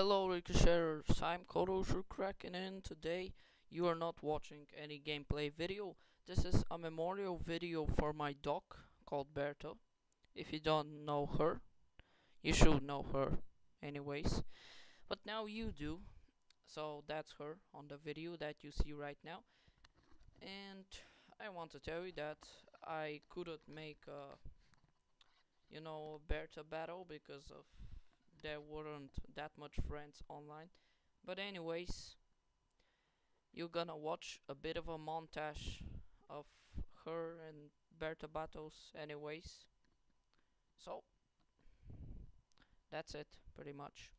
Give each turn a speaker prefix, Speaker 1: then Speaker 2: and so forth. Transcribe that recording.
Speaker 1: Hello Ricocheters, I'm Kotooshu Kraken in. Today you are not watching any gameplay video. This is a memorial video for my dog called Berta. If you don't know her, you should know her anyways. But now you do. So that's her on the video that you see right now. And I want to tell you that I couldn't make a you know Berta battle because of there weren't that much friends online. But anyways, you're gonna watch a bit of a montage of her and Berta battles anyways. So that's it pretty much.